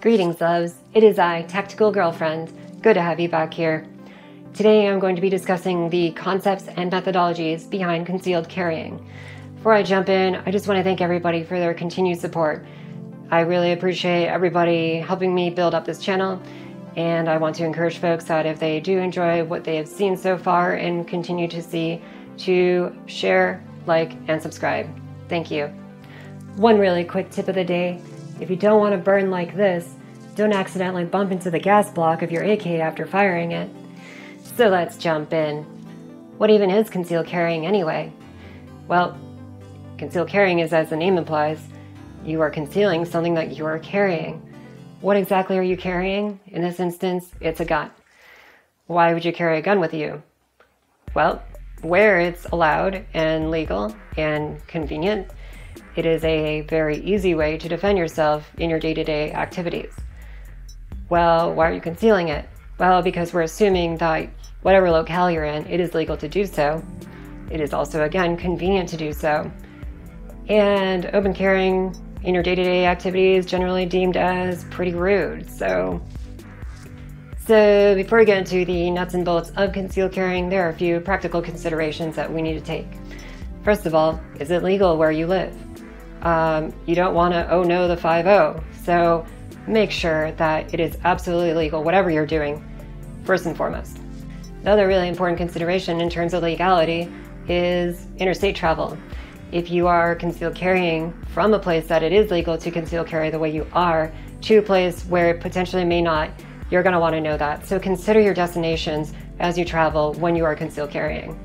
Greetings, loves. It is I, Tacticool Girlfriend. Good to have you back here. Today I'm going to be discussing the concepts and methodologies behind concealed carrying. Before I jump in, I just want to thank everybody for their continued support. I really appreciate everybody helping me build up this channel, and I want to encourage folks that if they do enjoy what they have seen so far and continue to see, to share, like, and subscribe. Thank you. One really quick tip of the day if you don't want to burn like this, don't accidentally bump into the gas block of your AK after firing it. So let's jump in. What even is concealed carrying anyway? Well, concealed carrying is as the name implies, you are concealing something that you are carrying. What exactly are you carrying? In this instance, it's a gun. Why would you carry a gun with you? Well, where it's allowed and legal and convenient, it is a very easy way to defend yourself in your day to day activities. Well, why are you concealing it? Well, because we're assuming that whatever locale you're in, it is legal to do so. It is also, again, convenient to do so. And open carrying in your day to day activities generally deemed as pretty rude. So, so before we get into the nuts and bolts of concealed carrying, there are a few practical considerations that we need to take. First of all, is it legal where you live? Um, you don't want to oh no the 5 So make sure that it is absolutely legal, whatever you're doing, first and foremost. Another really important consideration in terms of legality is interstate travel. If you are concealed carrying from a place that it is legal to conceal carry the way you are to a place where it potentially may not, you're going to want to know that. So consider your destinations as you travel when you are concealed carrying.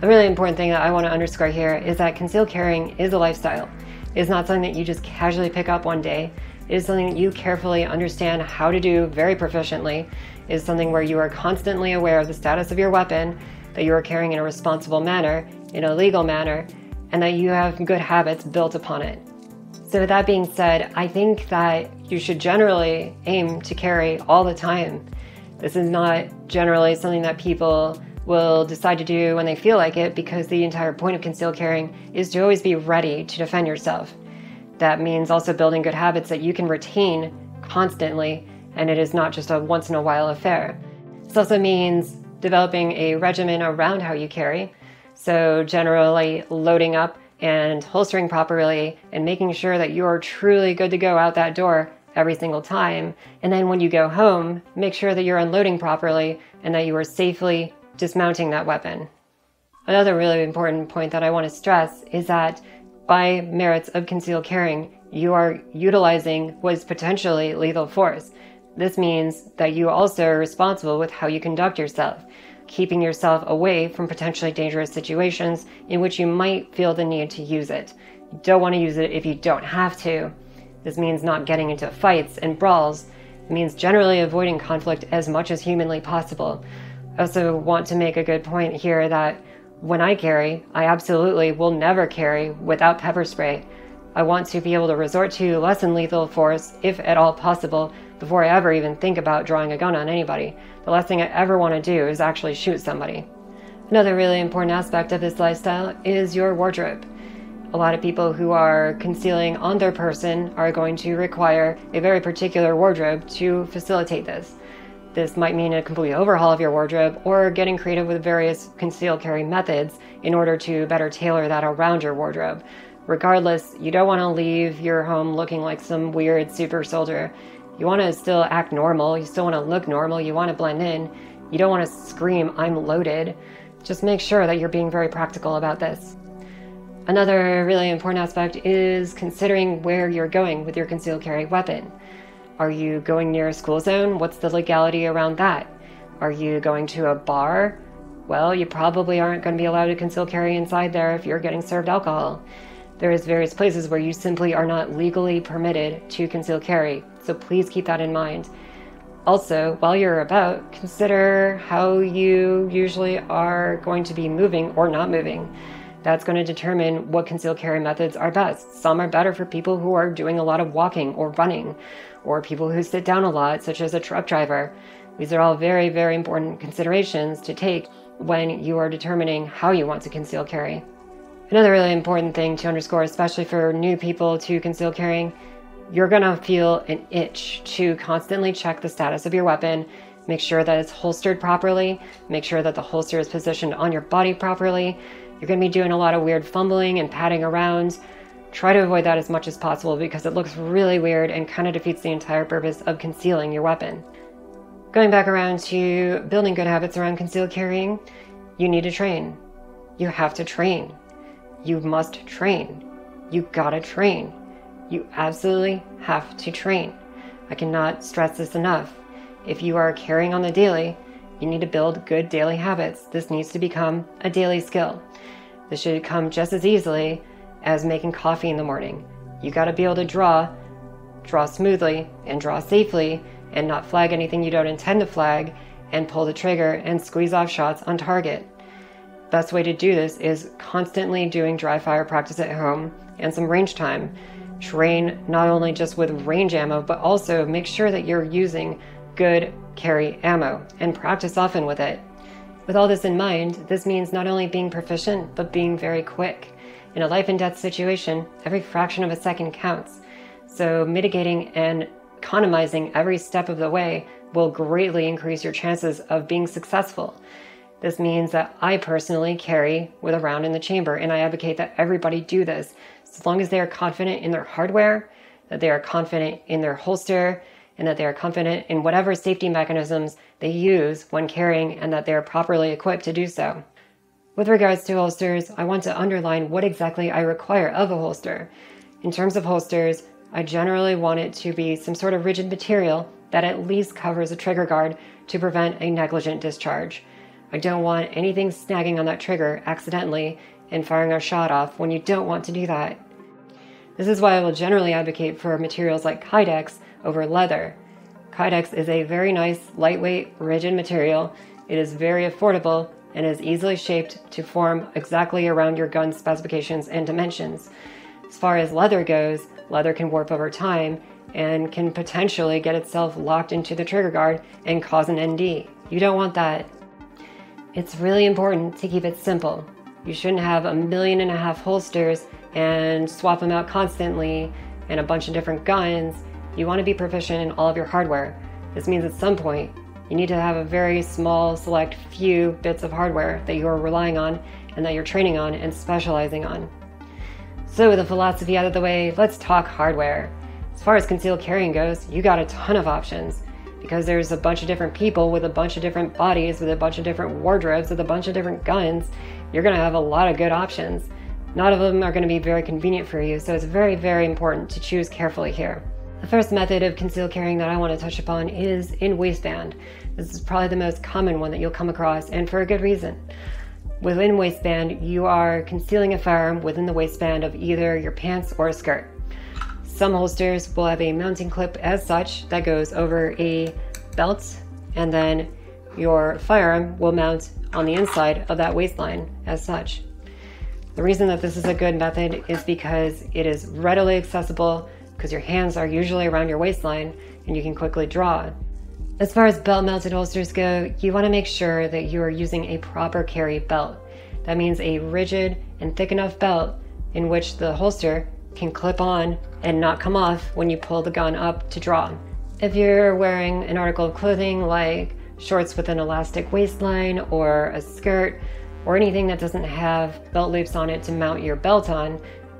A really important thing that I want to underscore here is that concealed carrying is a lifestyle. It's not something that you just casually pick up one day. It is something that you carefully understand how to do very proficiently. It is something where you are constantly aware of the status of your weapon, that you are carrying in a responsible manner, in a legal manner, and that you have good habits built upon it. So, with that being said, I think that you should generally aim to carry all the time. This is not generally something that people will decide to do when they feel like it because the entire point of concealed carrying is to always be ready to defend yourself. That means also building good habits that you can retain constantly, and it is not just a once in a while affair. This also means developing a regimen around how you carry. So, generally, loading up and holstering properly and making sure that you are truly good to go out that door every single time. And then when you go home, make sure that you're unloading properly and that you are safely dismounting that weapon. Another really important point that I want to stress is that by merits of concealed carrying, you are utilizing what is potentially lethal force. This means that you also are responsible with how you conduct yourself, keeping yourself away from potentially dangerous situations in which you might feel the need to use it. You don't want to use it if you don't have to. This means not getting into fights and brawls. It means generally avoiding conflict as much as humanly possible. I also want to make a good point here that when I carry, I absolutely will never carry without pepper spray. I want to be able to resort to less than lethal force, if at all possible, before I ever even think about drawing a gun on anybody. The last thing I ever want to do is actually shoot somebody. Another really important aspect of this lifestyle is your wardrobe. A lot of people who are concealing on their person are going to require a very particular wardrobe to facilitate this. This might mean a complete overhaul of your wardrobe or getting creative with various concealed carry methods in order to better tailor that around your wardrobe. Regardless, you don't want to leave your home looking like some weird super soldier. You want to still act normal, you still want to look normal, you want to blend in. You don't want to scream, I'm loaded. Just make sure that you're being very practical about this. Another really important aspect is considering where you're going with your concealed carry weapon. Are you going near a school zone? What's the legality around that? Are you going to a bar? Well, you probably aren't going to be allowed to conceal carry inside there if you're getting served alcohol. There's various places where you simply are not legally permitted to conceal carry, so please keep that in mind. Also, while you're about, consider how you usually are going to be moving or not moving. That's going to determine what concealed carry methods are best. Some are better for people who are doing a lot of walking or running, or people who sit down a lot, such as a truck driver. These are all very, very important considerations to take when you are determining how you want to conceal carry. Another really important thing to underscore, especially for new people to conceal carrying, you're gonna feel an itch to constantly check the status of your weapon, make sure that it's holstered properly, make sure that the holster is positioned on your body properly. You're gonna be doing a lot of weird fumbling and patting around. Try to avoid that as much as possible because it looks really weird and kind of defeats the entire purpose of concealing your weapon. Going back around to building good habits around concealed carrying, you need to train. You have to train. You must train. You gotta train. You absolutely have to train. I cannot stress this enough. If you are carrying on the daily, you need to build good daily habits. This needs to become a daily skill. This should come just as easily as making coffee in the morning. You got to be able to draw, draw smoothly, and draw safely, and not flag anything you don't intend to flag, and pull the trigger and squeeze off shots on target. Best way to do this is constantly doing dry fire practice at home and some range time train not only just with range ammo, but also make sure that you're using good carry ammo and practice often with it. With all this in mind, this means not only being proficient, but being very quick. In a life and death situation, every fraction of a second counts. So, mitigating and economizing every step of the way will greatly increase your chances of being successful. This means that I personally carry with a round in the chamber, and I advocate that everybody do this as long as they are confident in their hardware, that they are confident in their holster, and that they are confident in whatever safety mechanisms they use when carrying and that they are properly equipped to do so. With regards to holsters, I want to underline what exactly I require of a holster. In terms of holsters, I generally want it to be some sort of rigid material that at least covers a trigger guard to prevent a negligent discharge. I don't want anything snagging on that trigger accidentally and firing a shot off when you don't want to do that. This is why I will generally advocate for materials like Kydex over leather. Kydex is a very nice, lightweight, rigid material. It is very affordable and is easily shaped to form exactly around your gun specifications and dimensions. As far as leather goes, leather can warp over time and can potentially get itself locked into the trigger guard and cause an ND. You don't want that. It's really important to keep it simple. You shouldn't have a million and a half holsters and swap them out constantly and a bunch of different guns, you want to be proficient in all of your hardware. This means at some point you need to have a very small, select few bits of hardware that you are relying on and that you're training on and specializing on. So, with the philosophy out of the way, let's talk hardware. As far as concealed carrying goes, you got a ton of options because there's a bunch of different people with a bunch of different bodies, with a bunch of different wardrobes, with a bunch of different guns. You're going to have a lot of good options. None of them are going to be very convenient for you, so it's very, very important to choose carefully here. The first method of concealed carrying that I want to touch upon is in waistband. This is probably the most common one that you'll come across, and for a good reason. Within waistband, you are concealing a firearm within the waistband of either your pants or a skirt. Some holsters will have a mounting clip as such that goes over a belt, and then your firearm will mount on the inside of that waistline as such. The reason that this is a good method is because it is readily accessible because your hands are usually around your waistline and you can quickly draw. As far as belt mounted holsters go, you want to make sure that you are using a proper carry belt. That means a rigid and thick enough belt in which the holster can clip on and not come off when you pull the gun up to draw. If you're wearing an article of clothing like shorts with an elastic waistline or a skirt, or anything that doesn't have belt loops on it to mount your belt on,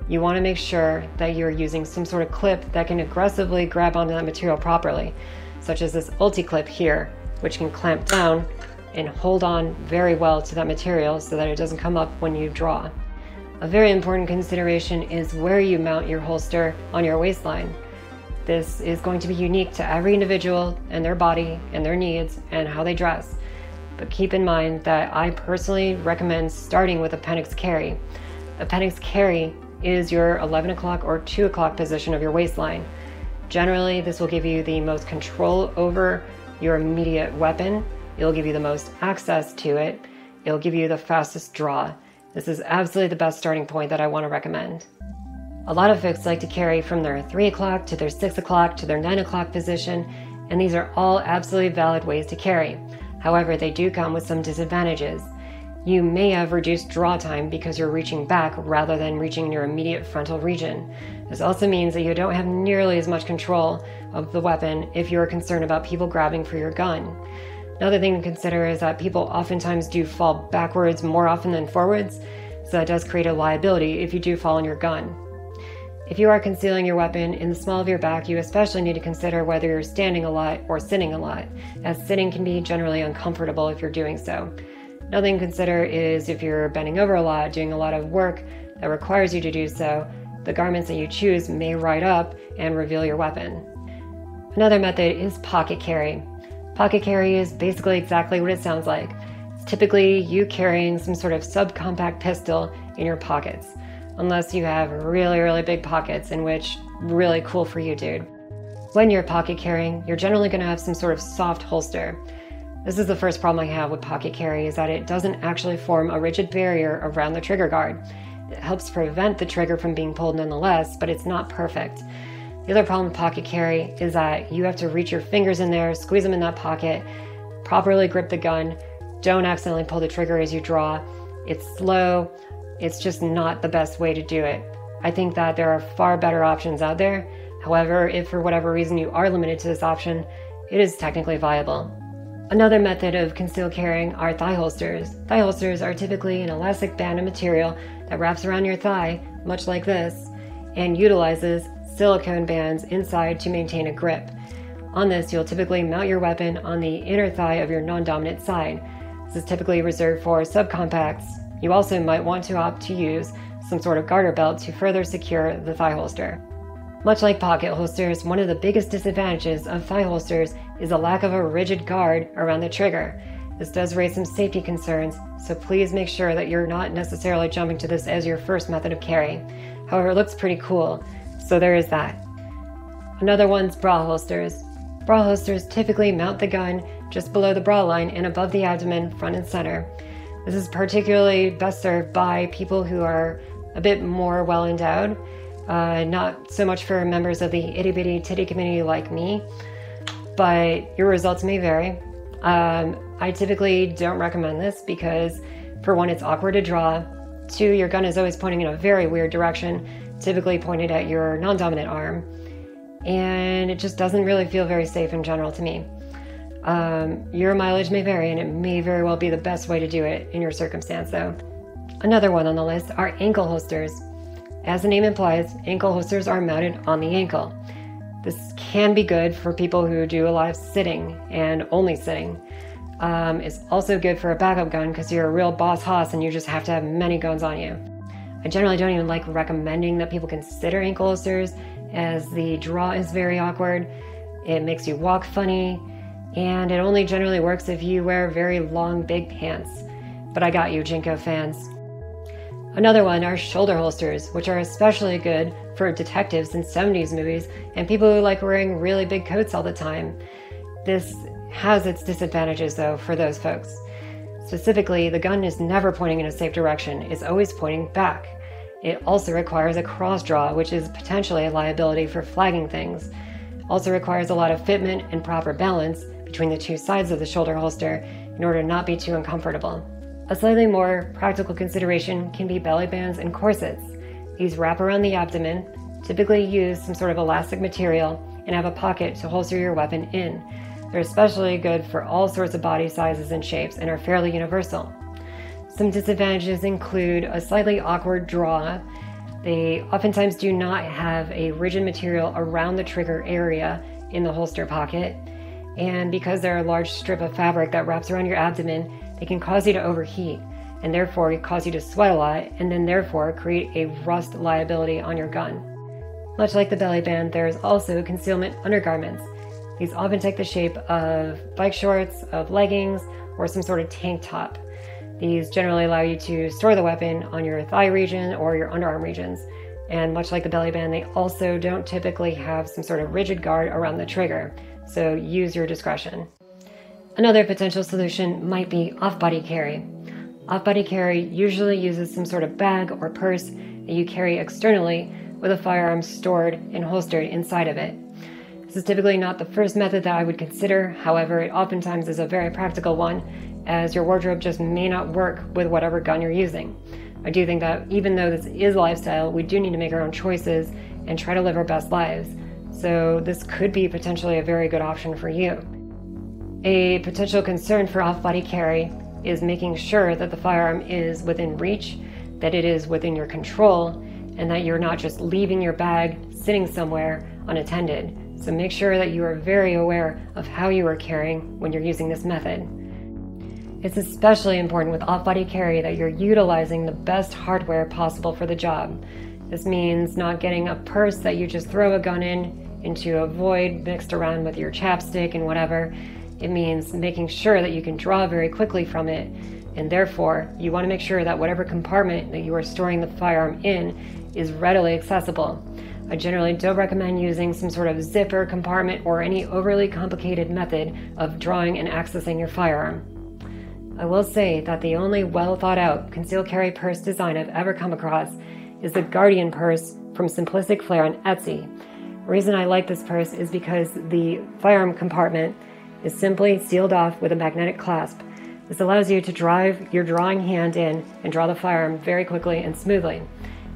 you want to make sure that you're using some sort of clip that can aggressively grab onto that material properly, such as this UltiClip here, which can clamp down and hold on very well to that material so that it doesn't come up when you draw. A very important consideration is where you mount your holster on your waistline. This is going to be unique to every individual and their body and their needs and how they dress but keep in mind that I personally recommend starting with appendix carry. Appendix carry is your 11 o'clock or 2 o'clock position of your waistline. Generally, this will give you the most control over your immediate weapon. It'll give you the most access to it. It'll give you the fastest draw. This is absolutely the best starting point that I want to recommend. A lot of folks like to carry from their 3 o'clock to their 6 o'clock to their 9 o'clock position, and these are all absolutely valid ways to carry. However, they do come with some disadvantages. You may have reduced draw time because you're reaching back rather than reaching your immediate frontal region. This also means that you don't have nearly as much control of the weapon if you're concerned about people grabbing for your gun. Another thing to consider is that people oftentimes do fall backwards more often than forwards, so that does create a liability if you do fall on your gun. If you are concealing your weapon in the small of your back, you especially need to consider whether you're standing a lot or sitting a lot, as sitting can be generally uncomfortable if you're doing so. Another thing to consider is if you're bending over a lot, doing a lot of work that requires you to do so, the garments that you choose may ride up and reveal your weapon. Another method is pocket carry. Pocket carry is basically exactly what it sounds like. It's typically you carrying some sort of subcompact pistol in your pockets unless you have really, really big pockets, in which really cool for you, dude. When you're pocket carrying, you're generally going to have some sort of soft holster. This is the first problem I have with pocket carry is that it doesn't actually form a rigid barrier around the trigger guard. It helps prevent the trigger from being pulled nonetheless, but it's not perfect. The other problem with pocket carry is that you have to reach your fingers in there, squeeze them in that pocket, properly grip the gun, don't accidentally pull the trigger as you draw. It's slow, it's just not the best way to do it. I think that there are far better options out there. However, if for whatever reason you are limited to this option, it is technically viable. Another method of concealed carrying are thigh holsters. Thigh holsters are typically an elastic band of material that wraps around your thigh, much like this, and utilizes silicone bands inside to maintain a grip. On this, you'll typically mount your weapon on the inner thigh of your non dominant side. This is typically reserved for subcompacts, you also might want to opt to use some sort of garter belt to further secure the thigh holster. Much like pocket holsters, one of the biggest disadvantages of thigh holsters is a lack of a rigid guard around the trigger. This does raise some safety concerns, so please make sure that you're not necessarily jumping to this as your first method of carry. However, it looks pretty cool, so there is that. Another one's bra holsters. Bra holsters typically mount the gun just below the bra line and above the abdomen, front and center. This is particularly best served by people who are a bit more well endowed, uh, not so much for members of the itty bitty titty community like me, but your results may vary. Um, I typically don't recommend this because, for one, it's awkward to draw. Two, your gun is always pointing in a very weird direction, typically pointed at your non dominant arm, and it just doesn't really feel very safe in general to me. Um, your mileage may vary, and it may very well be the best way to do it in your circumstance, though. Another one on the list are ankle holsters. As the name implies, ankle holsters are mounted on the ankle. This can be good for people who do a lot of sitting and only sitting. Um, it's also good for a backup gun because you're a real boss hoss and you just have to have many guns on you. I generally don't even like recommending that people consider ankle holsters as the draw is very awkward. It makes you walk funny and it only generally works if you wear very long, big pants. But I got you, JNCO fans. Another one are shoulder holsters, which are especially good for detectives in 70s movies and people who like wearing really big coats all the time. This has its disadvantages, though, for those folks. Specifically, the gun is never pointing in a safe direction, it's always pointing back. It also requires a cross draw, which is potentially a liability for flagging things. Also requires a lot of fitment and proper balance, between the two sides of the shoulder holster in order to not be too uncomfortable. A slightly more practical consideration can be belly bands and corsets. These wrap around the abdomen, typically use some sort of elastic material, and have a pocket to holster your weapon in. They're especially good for all sorts of body sizes and shapes and are fairly universal. Some disadvantages include a slightly awkward draw. They oftentimes do not have a rigid material around the trigger area in the holster pocket, and because they're a large strip of fabric that wraps around your abdomen, they can cause you to overheat and therefore cause you to sweat a lot and then therefore create a rust liability on your gun. Much like the belly band, there is also concealment undergarments. These often take the shape of bike shorts, of leggings, or some sort of tank top. These generally allow you to store the weapon on your thigh region or your underarm regions. And much like the belly band, they also don't typically have some sort of rigid guard around the trigger so use your discretion. Another potential solution might be off body carry. Off body carry usually uses some sort of bag or purse that you carry externally with a firearm stored and holstered inside of it. This is typically not the first method that I would consider, however, it oftentimes is a very practical one as your wardrobe just may not work with whatever gun you're using. I do think that even though this is lifestyle, we do need to make our own choices and try to live our best lives. So, this could be potentially a very good option for you. A potential concern for off body carry is making sure that the firearm is within reach, that it is within your control, and that you're not just leaving your bag sitting somewhere unattended. So make sure that you are very aware of how you are carrying when you're using this method. It's especially important with off body carry that you're utilizing the best hardware possible for the job. This means not getting a purse that you just throw a gun in into a void mixed around with your chapstick and whatever. It means making sure that you can draw very quickly from it, and therefore, you want to make sure that whatever compartment that you are storing the firearm in is readily accessible. I generally don't recommend using some sort of zipper compartment or any overly complicated method of drawing and accessing your firearm. I will say that the only well thought out concealed carry purse design I've ever come across is the Guardian purse from Simplistic Flair on Etsy. Reason I like this purse is because the firearm compartment is simply sealed off with a magnetic clasp. This allows you to drive your drawing hand in and draw the firearm very quickly and smoothly.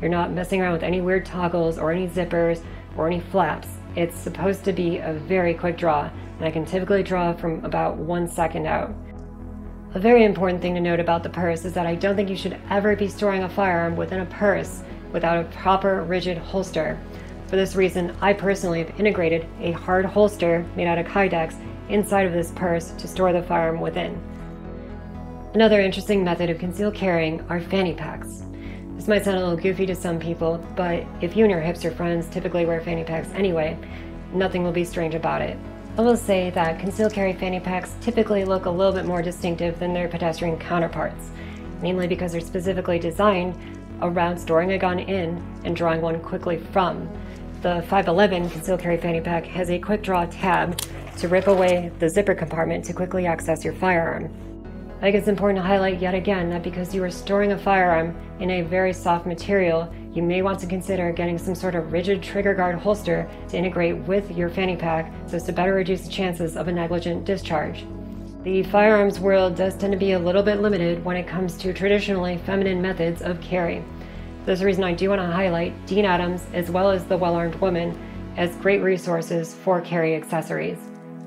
You're not messing around with any weird toggles or any zippers or any flaps. It's supposed to be a very quick draw, and I can typically draw from about one second out. A very important thing to note about the purse is that I don't think you should ever be storing a firearm within a purse without a proper rigid holster. For this reason, I personally have integrated a hard holster made out of Kydex inside of this purse to store the firearm within. Another interesting method of concealed carrying are fanny packs. This might sound a little goofy to some people, but if you and your hipster friends typically wear fanny packs anyway, nothing will be strange about it. I will say that concealed carry fanny packs typically look a little bit more distinctive than their pedestrian counterparts, mainly because they're specifically designed around storing a gun in and drawing one quickly from. The 5.11 concealed carry fanny pack has a quick draw tab to rip away the zipper compartment to quickly access your firearm. I think it's important to highlight yet again that because you are storing a firearm in a very soft material, you may want to consider getting some sort of rigid trigger guard holster to integrate with your fanny pack so as to better reduce the chances of a negligent discharge. The firearms world does tend to be a little bit limited when it comes to traditionally feminine methods of carry. For this reason, I do want to highlight Dene Adams as well as the Well Armed Woman as great resources for carry accessories.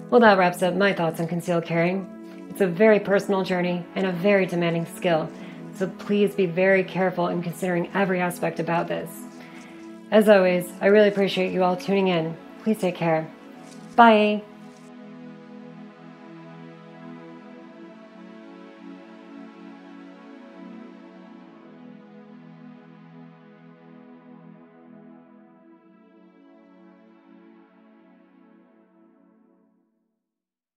Well, that wraps up my thoughts on concealed carrying. It's a very personal journey and a very demanding skill, so please be very careful in considering every aspect about this. As always, I really appreciate you all tuning in. Please take care. Bye!